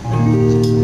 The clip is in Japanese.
笑